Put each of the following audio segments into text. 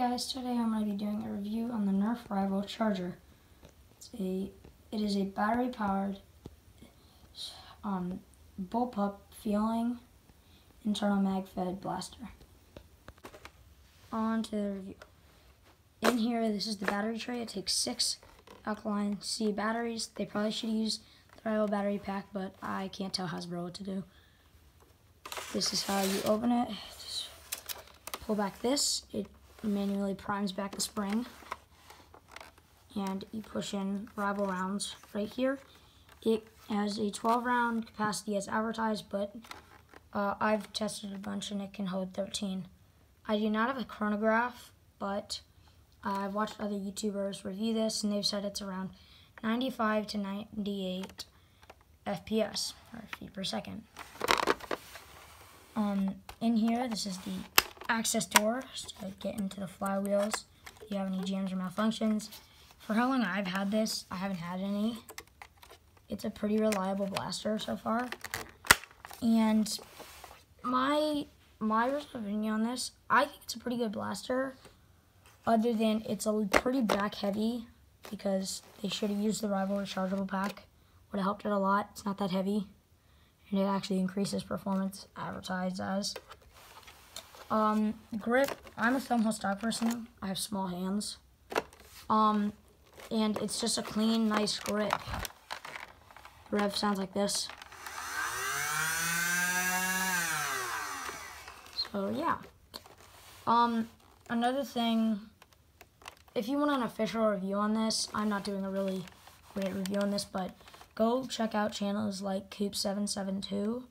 guys, today I'm going to be doing a review on the Nerf Rival Charger. It's a, it is a battery powered um, bullpup feeling internal mag fed blaster. On to the review. In here, this is the battery tray. It takes six alkaline C batteries. They probably should use the Rival battery pack, but I can't tell Hasbro what to do. This is how you open it. Just pull back this. It manually primes back the spring. And you push in rival rounds right here. It has a 12 round capacity as advertised, but uh, I've tested a bunch and it can hold 13. I do not have a chronograph, but I've watched other YouTubers review this and they've said it's around 95 to 98 FPS, or feet per second. Um, in here, this is the access door to get into the flywheels if you have any jams or malfunctions. For how long I've had this, I haven't had any. It's a pretty reliable blaster so far. And my my opinion on this, I think it's a pretty good blaster. Other than it's a pretty back heavy because they should have used the rival rechargeable pack. Would have helped it a lot. It's not that heavy. And it actually increases performance advertised as. Um, grip, I'm a thumb stock person. I have small hands. Um, and it's just a clean, nice grip. Rev sounds like this. So, yeah. Um, another thing, if you want an official review on this, I'm not doing a really great review on this, but go check out channels like Coop772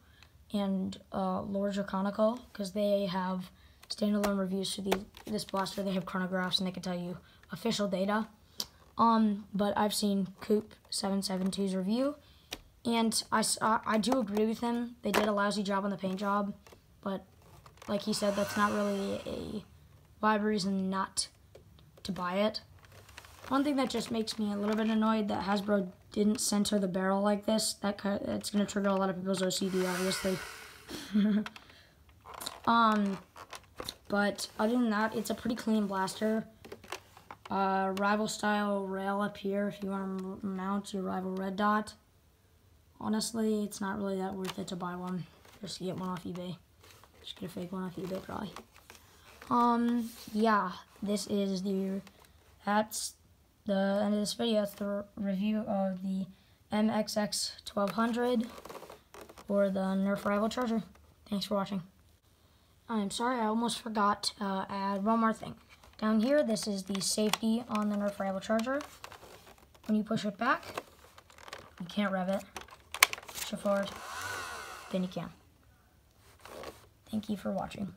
and uh, Lord Draconical because they have standalone reviews for the, this blaster. They have chronographs and they can tell you official data. Um, but I've seen Coop 772's review, and I, uh, I do agree with him. They did a lousy job on the paint job, but like he said, that's not really a viable reason not to buy it. One thing that just makes me a little bit annoyed that Hasbro didn't center the barrel like this. That That's going to trigger a lot of people's OCD, obviously. um, but other than that, it's a pretty clean blaster. Uh, rival style rail up here if you want to mount your rival red dot. Honestly, it's not really that worth it to buy one. Just get one off eBay. Just get a fake one off eBay probably. Um, yeah, this is the, that's the end of this video. That's the review of the MXX 1200 or the Nerf Rival Charger. Thanks for watching. I'm sorry, I almost forgot to uh, add one more thing. Down here, this is the safety on the Nerf Rival Charger. When you push it back, you can't rev it. Push it forward, then you can. Thank you for watching.